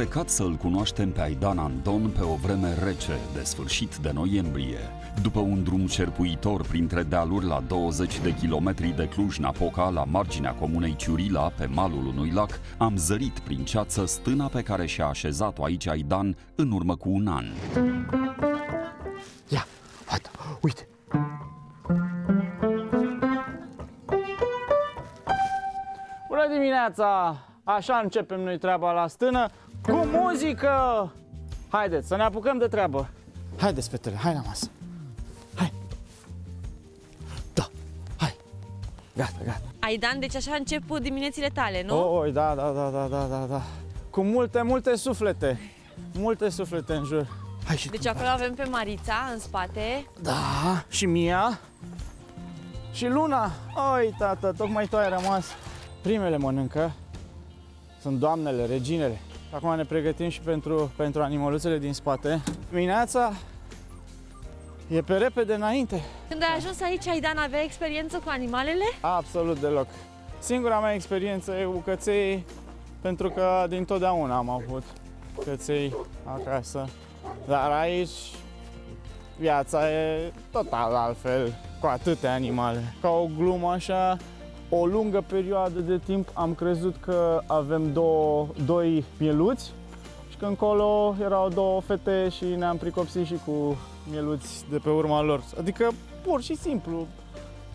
plecat să-l cunoaștem pe Aidan Andon pe o vreme rece, de sfârșit de noiembrie. După un drum cerpuitor printre dealuri la 20 de kilometri de Cluj-Napoca, la marginea comunei Ciurila, pe malul unui lac, am zărit prin ceață stâna pe care și-a așezat-o aici Aidan în urmă cu un an. Ia, uite, uite. Bună dimineața! Așa începem noi treaba la stână, cu muzică! Haideți să ne apucăm de treabă. Haideți, fetele, hai la masă. Hai. Da, hai. Gata, gata. Aidan, deci așa încep diminețile tale, nu? Oi, da, da, da, da, da, da, da. Cu multe, multe suflete. Multe suflete în jur. Hai și Deci tu. acolo avem pe Marița în spate. Da, și Mia. Și Luna. Oi, tată, tocmai tu ai rămas. Primele mănâncă. Sunt doamnele, reginele. Acum ne pregătim și pentru, pentru animăluțele din spate. Dimineața e pe repede înainte. Când ai ajuns aici, Aidan, avea experiență cu animalele? Absolut deloc. Singura mea experiență e cu căței, pentru că din totdeauna am avut căței acasă. Dar aici viața e total altfel, cu atâtea animale. Ca o glumă așa, o lungă perioadă de timp am crezut că avem două, doi mieluți și că încolo erau două fete și ne-am pricopsit și cu mieluți de pe urma lor. Adică pur și simplu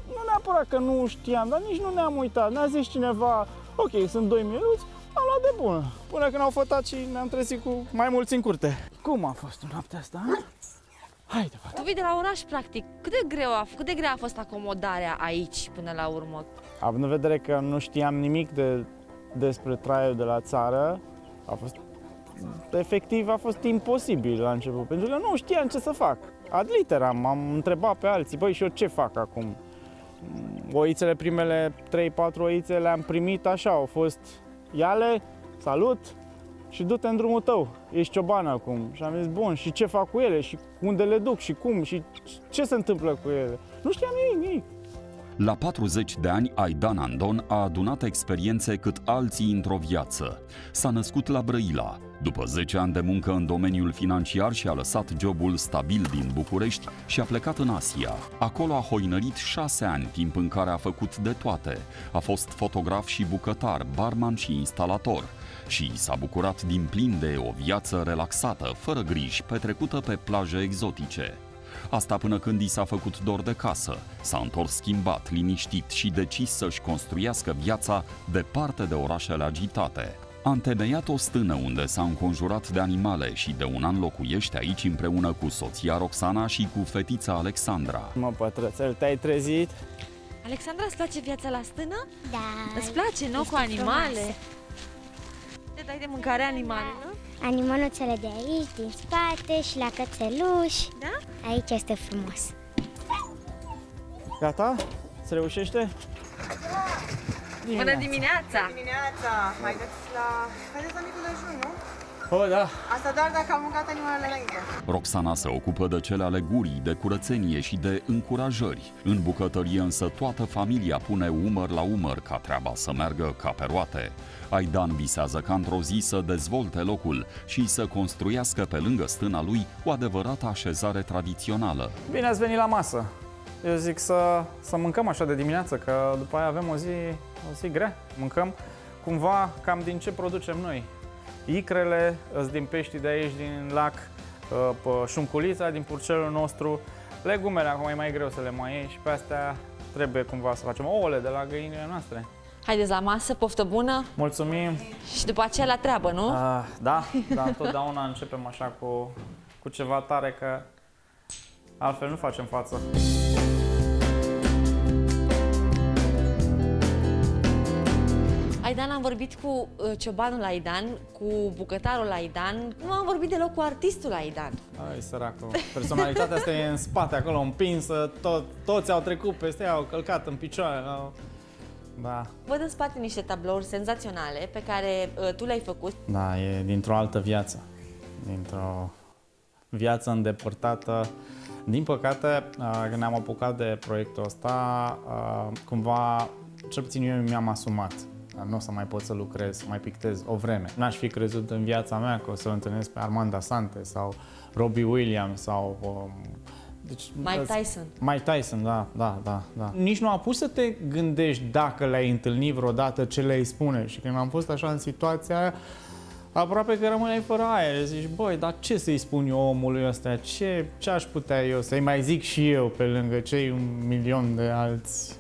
nu neapărat că nu știam, dar nici nu ne-am uitat. Ne-a zis cineva, ok, sunt doi mieluți, am luat de bună. Până când au fătat și ne-am trezit cu mai mulți în curte. Cum a fost noaptea asta? Ha? Haide, fata. Tu vii de la oraș, practic. Cât de greu a, cât de grea a fost acomodarea aici până la urmă? Având în vedere că nu știam nimic de, despre traiul de la țară, a fost efectiv a fost imposibil la început, pentru că nu știam ce să fac. Ad literam, am întrebat pe alții, băi, și eu ce fac acum? Oițele, primele 3-4 oițe le-am primit așa, au fost iale, salut și du-te în drumul tău, ești cioban acum. Și am zis, bun, și ce fac cu ele și unde le duc și cum și ce se întâmplă cu ele? Nu știam nimic, nimic. La 40 de ani, Aidan Andon a adunat experiențe cât alții într-o viață. S-a născut la Brăila. După 10 ani de muncă în domeniul financiar și-a lăsat jobul stabil din București și a plecat în Asia. Acolo a hoinărit 6 ani, timp în care a făcut de toate. A fost fotograf și bucătar, barman și instalator. Și s-a bucurat din plin de o viață relaxată, fără griji, petrecută pe plaje exotice. Asta până când i s-a făcut dor de casă. S-a întors schimbat, liniștit și decis să-și construiască viața departe de orașele agitate. A întemeiat o stână unde s-a înconjurat de animale și de un an locuiește aici împreună cu soția Roxana și cu fetița Alexandra. Mă, pătrățel, te-ai trezit? Alexandra, îți place viața la stână? Da. Îți place, nu? este Cu animale? frumoasă. Te dai de mâncare animalelor? Animăluțele de aici, din spate și la cățeluși. Da? Aici este frumos. Gata? Se reușește? Bună dimineața! dimineața, haideți la, haideți la micul dejun, nu? Oh, da. Asta doar dacă am mâncat animalele înainte. Roxana se ocupă de cele ale gurii, de curățenie și de încurajări. În bucătărie însă toată familia pune umăr la umăr ca treaba să meargă ca pe roate. Aidan visează ca într-o zi să dezvolte locul și să construiască pe lângă stâna lui o adevărată așezare tradițională. Bine ați venit la masă. Eu zic să, să mâncăm așa de dimineață, că după aia avem o zi, o zi grea. Mâncăm cumva cam din ce producem noi. Icrele, îs din peștii de aici, din lac, uh, pe șunculița din purcelul nostru. Legumele acum e mai greu să le mai iei și pe astea trebuie cumva să facem ouăle de la găinile noastre. Haideți la masă, poftă bună Mulțumim! și după aceea la treabă, nu? Uh, da, dar întotdeauna începem așa cu, cu ceva tare, că altfel nu facem față. Aidan, am vorbit cu uh, ciobanul Aidan, cu bucătarul Aidan, nu am vorbit deloc cu artistul Aidan. Ai, săracul. Personalitatea asta e în spate, acolo, împinsă. Tot, toți au trecut peste ea, au călcat în picioare. Au... Da. Văd în spate niște tablouri senzaționale pe care uh, tu le-ai făcut. Da, e dintr-o altă viață. Dintr-o viață îndepărtată. Din păcate, uh, când ne-am apucat de proiectul ăsta, uh, cumva, cel puțin eu mi-am asumat dar nu o să mai pot să lucrez, să mai pictez o vreme. N-aș fi crezut în viața mea că o să întâlnesc pe Armanda Sante sau Robbie Williams sau... Um, deci, Mike Tyson. Mike Tyson, da, da, da, da. Nici nu a pus să te gândești dacă le-ai întâlnit vreodată, ce le-ai spune. Și când am fost așa în situația aia, aproape că rămâneai fără aer. Zici, băi, dar ce să-i spun eu omului ăsta? Ce, ce aș putea eu să-i mai zic și eu pe lângă cei un milion de alți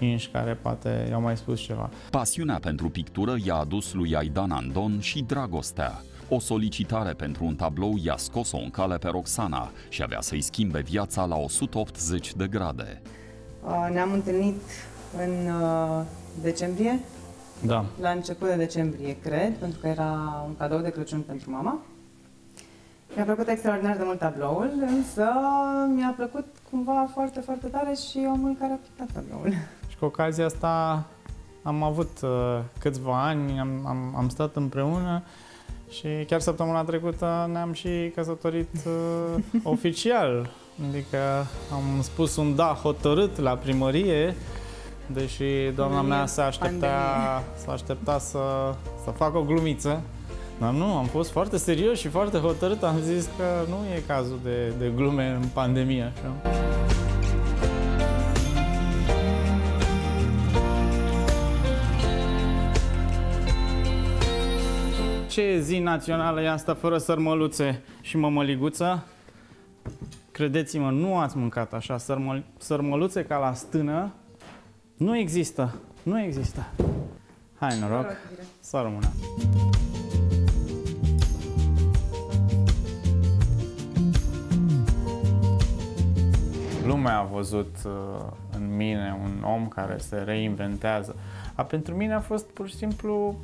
inși care poate i-au mai spus ceva. Pasiunea pentru pictură i-a adus lui Aidan Andon și dragostea. O solicitare pentru un tablou i-a scos-o în cale pe Roxana și avea să-i schimbe viața la 180 de grade. Ne-am întâlnit în decembrie da. La început de decembrie, cred, pentru că era un cadou de Crăciun pentru mama. Mi-a plăcut extraordinar de mult tabloul, însă mi-a plăcut cumva foarte, foarte tare și omul care a pictat tabloul. Și cu ocazia asta am avut uh, câțiva ani, am, am, am stat împreună și chiar săptămâna trecută ne-am și căsătorit uh, oficial. Adică am spus un da hotărât la primărie Deși doamna mea se aștepta, s-a aștepta să, să facă o glumiță. Dar nu, am fost foarte serios și foarte hotărât. Am zis că nu e cazul de, de glume în pandemie. Așa. Ce zi națională e asta fără sărmăluțe și mămăliguță? Credeți-mă, nu ați mâncat așa sărmăl- sărmăluțe ca la stână nu există. Nu există. Hai noroc. Să rămână. Lumea a văzut uh, în mine un om care se reinventează. A, pentru mine a fost pur și simplu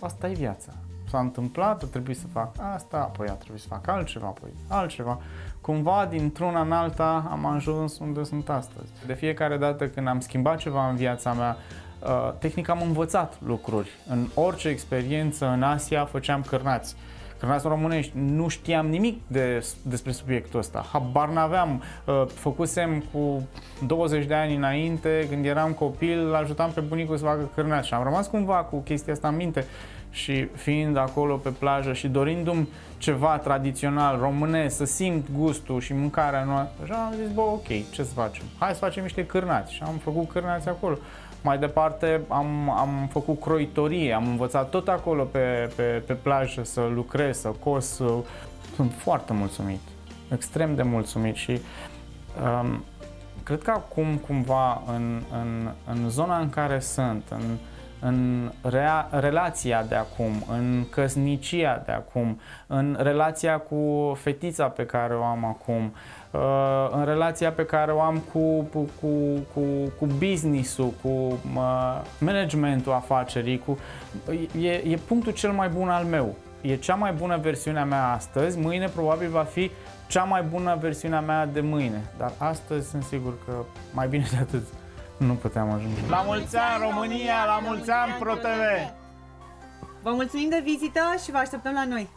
asta e viața. S-a întâmplat, a trebuit să fac asta, apoi a trebuit să fac altceva, apoi altceva cumva dintr-una în alta am ajuns unde sunt astăzi. De fiecare dată când am schimbat ceva în viața mea, uh, tehnic am învățat lucruri. În orice experiență în Asia făceam cârnați. Cârnați românești, nu știam nimic de, despre subiectul ăsta. Habar n-aveam. Uh, făcusem cu 20 de ani înainte, când eram copil, ajutam pe bunicul să facă cârnați și am rămas cumva cu chestia asta în minte și fiind acolo pe plajă și dorindu-mi ceva tradițional românesc, să simt gustul și mâncarea noastră, așa am zis, bă, ok, ce să facem? Hai să facem niște cârnați și am făcut cârnați acolo. Mai departe am, am făcut croitorie, am învățat tot acolo pe, pe, pe plajă să lucrez, să cos. Să... Sunt foarte mulțumit, extrem de mulțumit și um, cred că acum cumva în, în, în zona în care sunt, în, în rea, relația de acum, în căsnicia de acum, în relația cu fetița pe care o am acum, uh, în relația pe care o am cu, cu, cu, cu business-ul, cu uh, managementul afacerii, cu, e, e punctul cel mai bun al meu. E cea mai bună versiune a mea astăzi, mâine probabil va fi cea mai bună versiune a mea de mâine, dar astăzi sunt sigur că mai bine de atât. Nu puteam ajunge. La mulți ani România, la mulți ani ProTV! Vă mulțumim de vizită și vă așteptăm la noi!